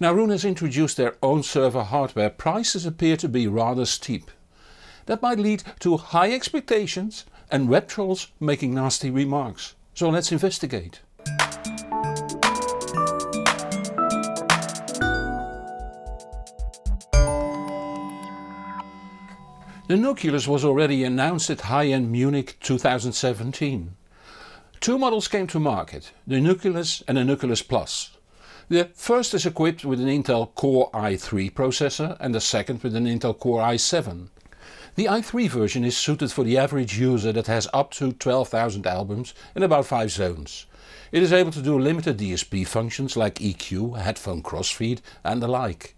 Now Roon has introduced their own server hardware, prices appear to be rather steep. That might lead to high expectations and web trolls making nasty remarks. So let's investigate. The Nucleus was already announced at High-End Munich 2017. Two models came to market, the Nucleus and the Nucleus Plus. The first is equipped with an Intel Core i3 processor and the second with an Intel Core i7. The i3 version is suited for the average user that has up to 12,000 albums in about 5 zones. It is able to do limited DSP functions like EQ, headphone crossfeed and the like.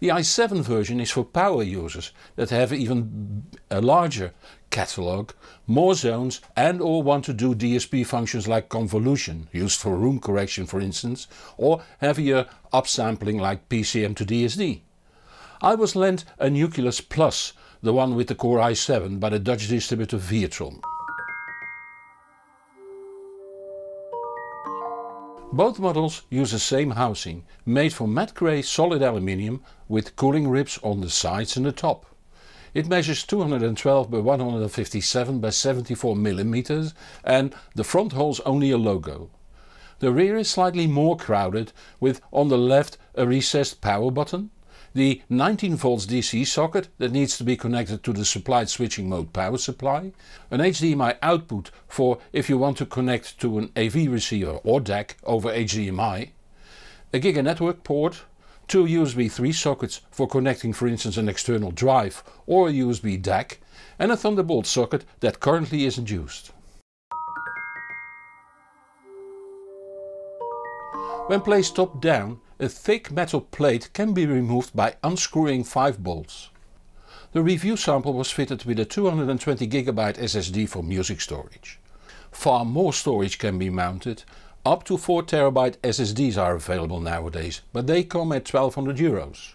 The i7 version is for power users that have even a larger catalog, more zones and or want to do DSP functions like convolution, used for room correction for instance, or heavier upsampling like PCM to DSD. I was lent a Nucleus Plus, the one with the Core i7 by the Dutch distributor Viatron. Both models use the same housing, made from matte grey solid aluminium with cooling ribs on the sides and the top. It measures 212 by 157 by 74 mm and the front holds only a logo. The rear is slightly more crowded with on the left a recessed power button, the 19 volts DC socket that needs to be connected to the supplied switching mode power supply, an HDMI output for if you want to connect to an AV receiver or DAC over HDMI, a Giga network port, two USB 3 sockets for connecting for instance an external drive or a USB DAC and a Thunderbolt socket that currently isn't used. When placed top down a thick metal plate can be removed by unscrewing 5 bolts. The review sample was fitted with a 220GB SSD for music storage. Far more storage can be mounted, up to 4TB SSDs are available nowadays, but they come at 1200 euros.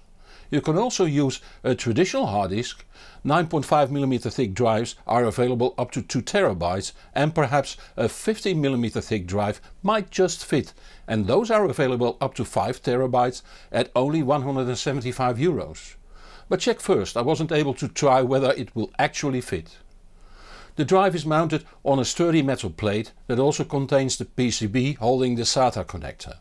You can also use a traditional hard disk, 9.5mm thick drives are available up to 2TB and perhaps a 15mm thick drive might just fit and those are available up to 5TB at only 175 euros. But check first, I wasn't able to try whether it will actually fit. The drive is mounted on a sturdy metal plate that also contains the PCB holding the SATA connector.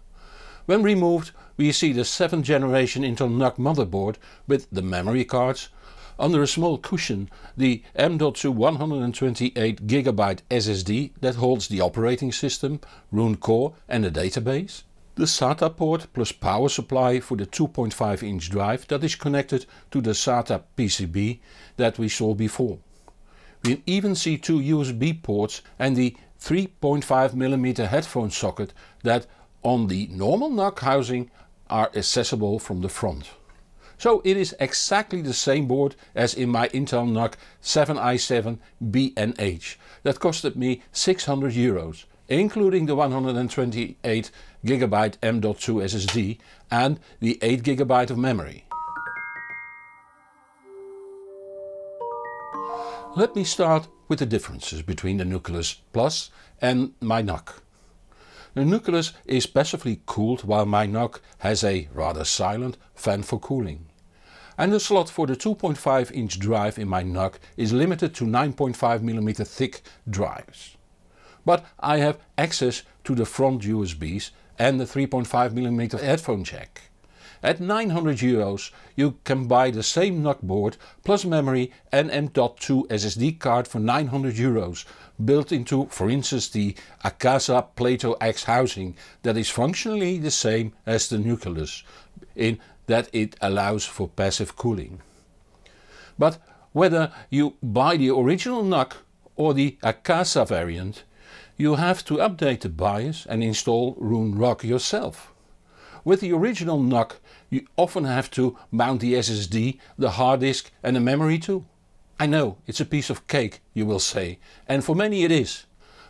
When removed we see the 7th generation Intel NUC motherboard with the memory cards, under a small cushion the M.2 128GB SSD that holds the operating system, Roon core and the database, the SATA port plus power supply for the 2.5 inch drive that is connected to the SATA PCB that we saw before. We even see two USB ports and the 3.5mm headphone socket that on the normal NUC housing are accessible from the front. So it is exactly the same board as in my Intel NUC 7i7 BNH that costed me 600 euros including the 128 GB M.2 SSD and the 8 GB of memory. Let me start with the differences between the Nucleus Plus and my NUC. The Nucleus is passively cooled while my NUC has a rather silent fan for cooling. And the slot for the 2.5 inch drive in my NUC is limited to 9.5mm thick drives. But I have access to the front USBs and the 3.5mm headphone jack. At 900 euros you can buy the same NUC board plus memory and M.2 SSD card for 900 euros built into for instance the Akasa Plato X housing that is functionally the same as the Nucleus in that it allows for passive cooling. But whether you buy the original NUC or the Akasa variant you have to update the BIOS and install Roon Rock yourself. With the original NUC you often have to mount the SSD, the hard disk and the memory too. I know it's a piece of cake you will say and for many it is.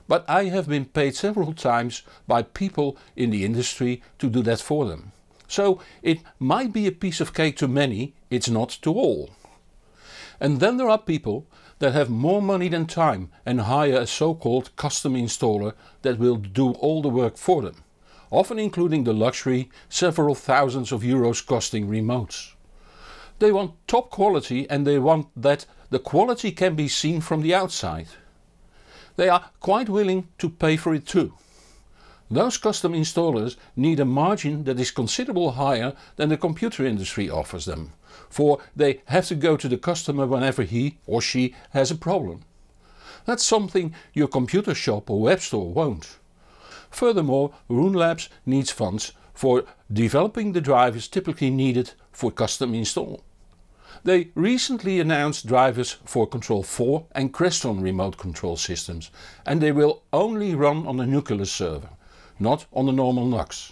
But I have been paid several times by people in the industry to do that for them. So it might be a piece of cake to many, it's not to all. And then there are people that have more money than time and hire a so-called custom installer that will do all the work for them. often including the luxury several thousands of euros costing remotes. They want top quality and they want that the quality can be seen from the outside. They are quite willing to pay for it too. Those custom installers need a margin that is considerable higher than the computer industry offers them, for they have to go to the customer whenever he or she has a problem. That's something your computer shop or web store won't. Furthermore, Roon Labs needs funds for developing the drivers typically needed for custom install. They recently announced drivers for Control 4 and Crestron remote control systems and they will only run on the Nucleus server, not on the normal NUCs.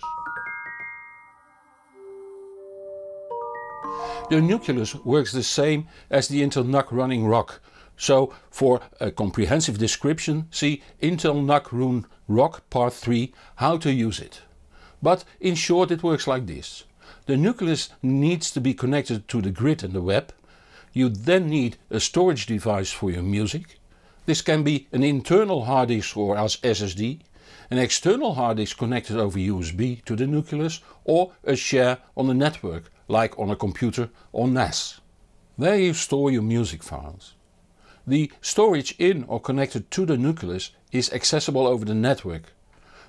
The Nucleus works the same as the Intel NUC running ROCK, so for a comprehensive description see Intel NUC Roon ROCK Part 3 how to use it. But in short it works like this. The Nucleus needs to be connected to the grid and the web. You then need a storage device for your music. This can be an internal hard disk or as SSD, an external hard disk connected over USB to the Nucleus or a share on the network like on a computer or NAS. There you store your music files. The storage in or connected to the Nucleus is accessible over the network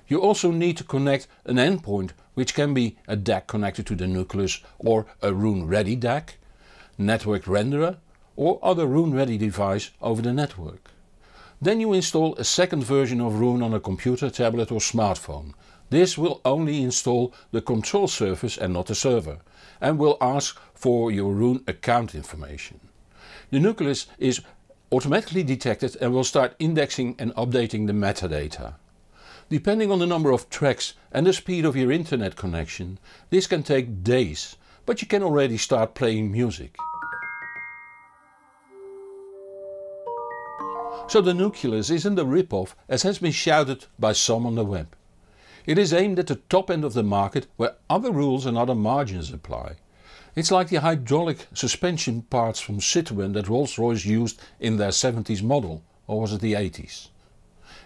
you also need to connect an endpoint which can be a DAC connected to the Nucleus or a Roon Ready DAC, network renderer or other Roon Ready device over the network. Then you install a second version of Roon on a computer, tablet or smartphone. This will only install the control surface and not the server and will ask for your Roon account information. The Nucleus is automatically detected and will start indexing and updating the metadata. Depending on the number of tracks and the speed of your internet connection, this can take days, but you can already start playing music. So the Nucleus isn't a rip-off as has been shouted by some on the web. It is aimed at the top end of the market where other rules and other margins apply. It's like the hydraulic suspension parts from Citroën that Rolls-Royce used in their 70s model, or was it the 80s?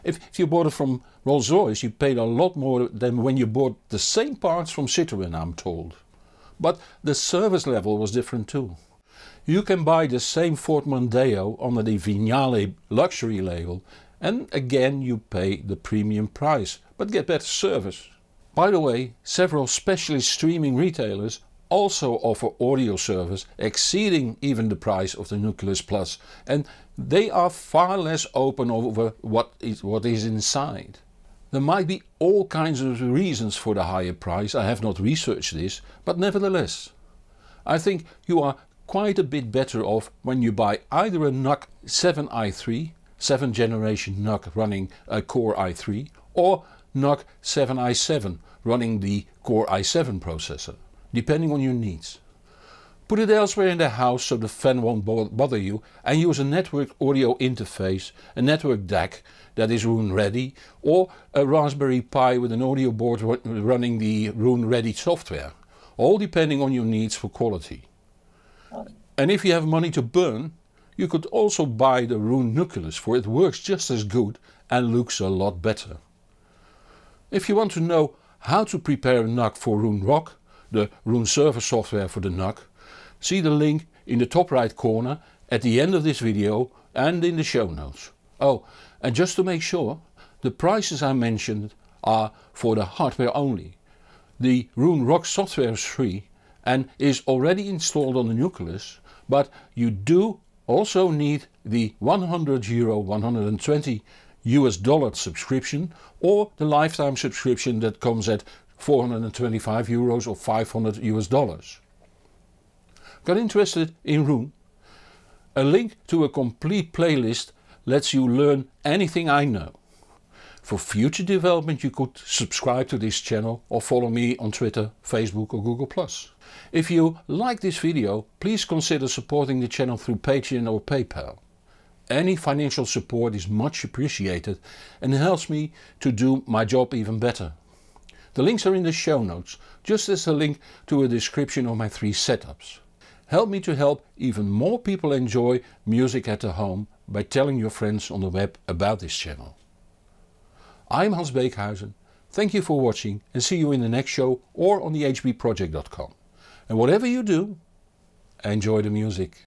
If, if you bought it from Rolls-Royce you paid a lot more than when you bought the same parts from Citroën I'm told. But the service level was different too. You can buy the same Ford Mondeo under the Vignale luxury label and again you pay the premium price but get better service. By the way, several specialist streaming retailers also offer audio service exceeding even the price of the Nucleus Plus and they are far less open over what is, what is inside. There might be all kinds of reasons for the higher price, I have not researched this, but nevertheless. I think you are quite a bit better off when you buy either a NUC 7i3, 7th generation NUC running a Core i3 or NUC 7i7 running the Core i7 processor depending on your needs. Put it elsewhere in the house so the fan won't bother you and use a network audio interface, a network DAC that is Roon ready or a Raspberry Pi with an audio board running the Roon ready software, all depending on your needs for quality. And if you have money to burn, you could also buy the Roon Nucleus for it works just as good and looks a lot better. If you want to know how to prepare a NUC for Roon Rock, the Roon server software for the NUC, see the link in the top right corner at the end of this video and in the show notes. Oh, and just to make sure, the prices I mentioned are for the hardware only. The Roon Rock software is free and is already installed on the Nucleus, but you do also need the 100 euro 120 US dollar subscription or the lifetime subscription that comes at 425 euros or 500 US dollars. Got interested in Roon? A link to a complete playlist lets you learn anything I know. For future development you could subscribe to this channel or follow me on Twitter, Facebook or Google+. If you like this video please consider supporting the channel through Patreon or PayPal. Any financial support is much appreciated and helps me to do my job even better. The links are in the show notes, just as a link to a description of my three setups. Help me to help even more people enjoy music at the home by telling your friends on the web about this channel. I'm Hans Beekhuyzen, Thank you for watching and see you in the next show or on the hbproject.com. And whatever you do, enjoy the music.